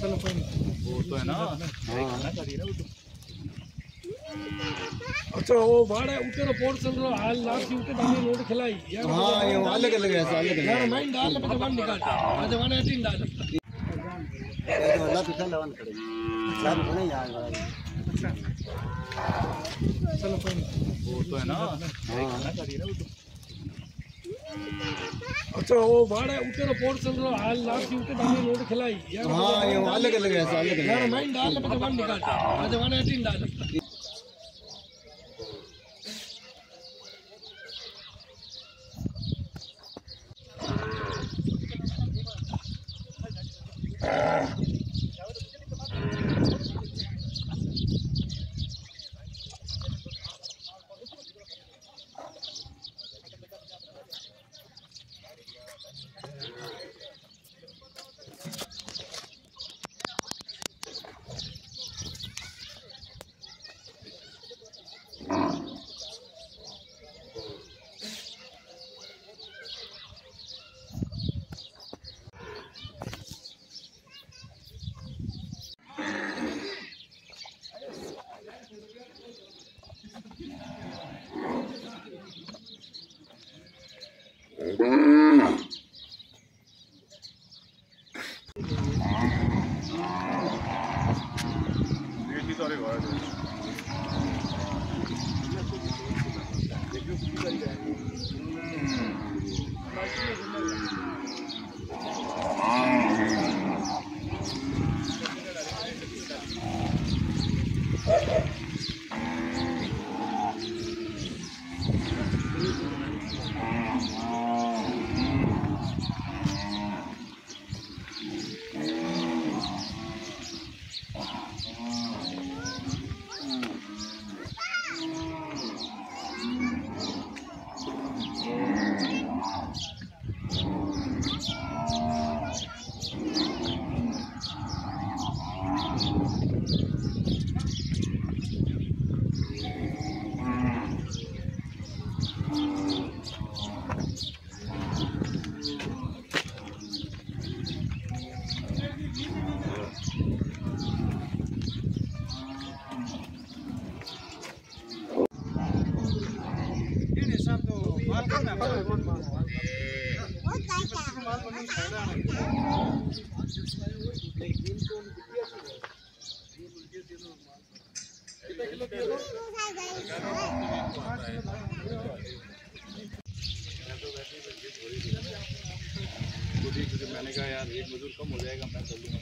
चलो वो तो है ना अच्छा वो बाड़ा उनके रिपोर्ट चल रहा हाल लास्ट उनके दाने नोट खिलाई यार हाँ ये अलग अलग है अलग अलग यार मैं डाल पे जवान निकालता मैं जवान ऐसे ही डाल तो अल्लाह तो चल लवन खड़े सब नहीं। यार अच्छा चलो वो तो है ना। हाँ। अच्छा वो बाड़ा ऊपर रिपोर्ट चल रहा हाल की ऊपर डाली रोड खिलाई। यार हाँ ये अलग अलग है अलग अलग यार मैं डाल पे जवान निकाल जवान है तीन मैंने कहा यार एक मजदूर कम हो जाएगा मैं कर लूँगा